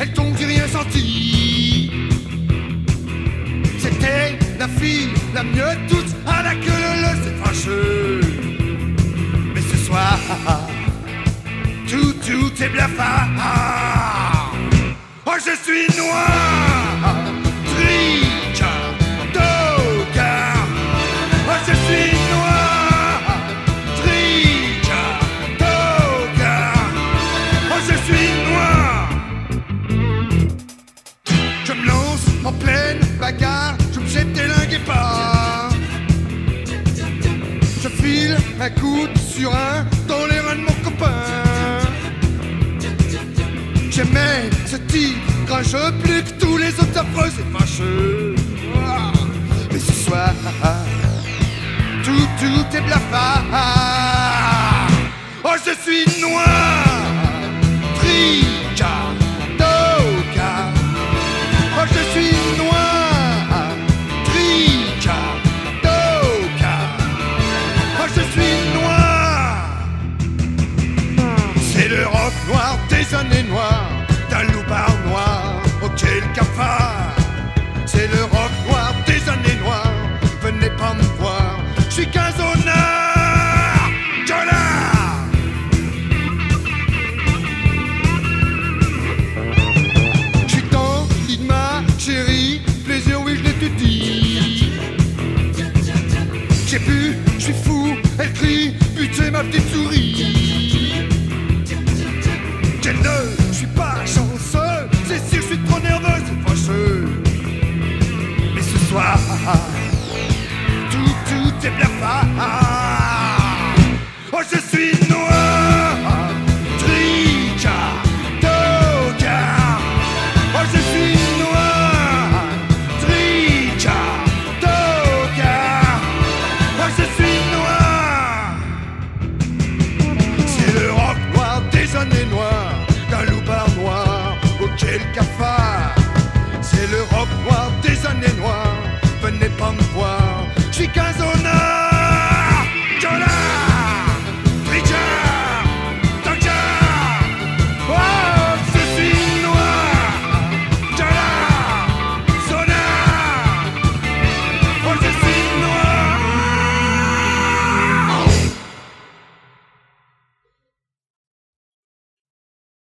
elle tombe, rien senti. C'était la fille la mieux de toutes, à la queue le c'est fâcheux. Mais ce soir, tout, tout est blafard. Oh, je suis noir! Un coude sur un dans les reins de mon copain. J'aimais ce type grincheux plus que tous les autres affreux, c'est fâcheux. Ah, Mais ce soir, tout, tout le rock noir des années noires, d'un loupard noir auquel cafard. C'est le rock noir des années noires, venez pas me voir, je suis qu'un zonard, connard. Je suis dans chérie, plaisir oui je tout dit. J'ai bu, je suis fou, elle crie, putain ma petite souris. c'est. Oh, je suis noir, tricard, tocard. Oh, je suis noir, tricard, tocard. Oh, je suis noir. C'est le rock noir des années noires, d'un loupard noir auquel cafard. C'est le rock noir des années noires, venez pas me voir. Chicago